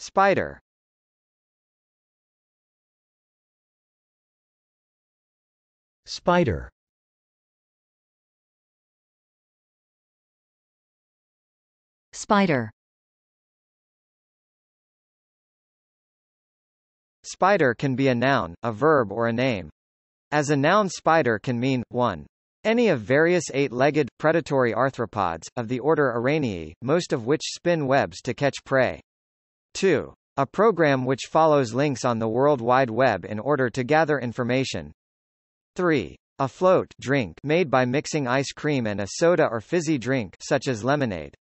Spider Spider Spider Spider can be a noun, a verb or a name. As a noun spider can mean, 1. Any of various eight-legged, predatory arthropods, of the order Araneae, most of which spin webs to catch prey. 2. A program which follows links on the World Wide Web in order to gather information. 3. A float drink made by mixing ice cream and a soda or fizzy drink such as lemonade.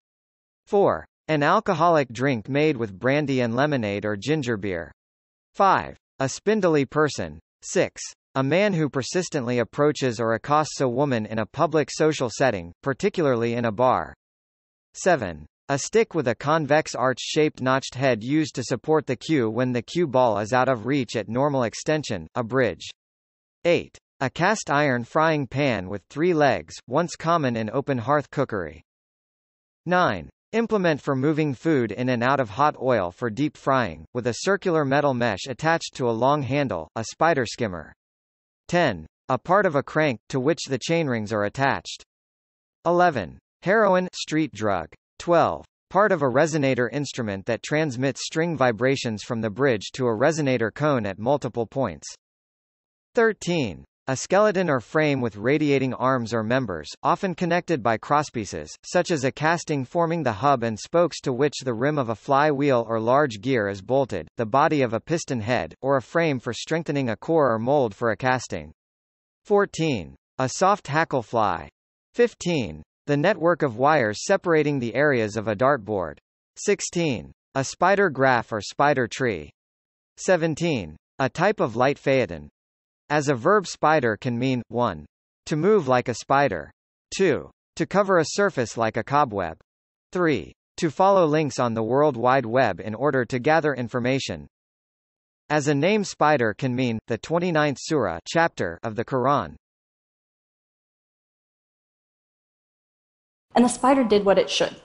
4. An alcoholic drink made with brandy and lemonade or ginger beer. 5. A spindly person. 6. A man who persistently approaches or accosts a woman in a public social setting, particularly in a bar. 7. A stick with a convex arch-shaped notched head used to support the cue when the cue ball is out of reach at normal extension, a bridge. 8. A cast iron frying pan with three legs, once common in open hearth cookery. 9. Implement for moving food in and out of hot oil for deep frying, with a circular metal mesh attached to a long handle, a spider skimmer. 10. A part of a crank, to which the chainrings are attached. 11. Heroin street drug. 12. Part of a resonator instrument that transmits string vibrations from the bridge to a resonator cone at multiple points. 13. A skeleton or frame with radiating arms or members, often connected by crosspieces, such as a casting forming the hub and spokes to which the rim of a fly wheel or large gear is bolted, the body of a piston head, or a frame for strengthening a core or mold for a casting. 14. A soft hackle fly. 15. The network of wires separating the areas of a dartboard. 16. A spider graph or spider tree. 17. A type of light phaeton. As a verb spider can mean, 1. To move like a spider. 2. To cover a surface like a cobweb. 3. To follow links on the World Wide Web in order to gather information. As a name spider can mean, the 29th surah chapter of the Quran. And the spider did what it should.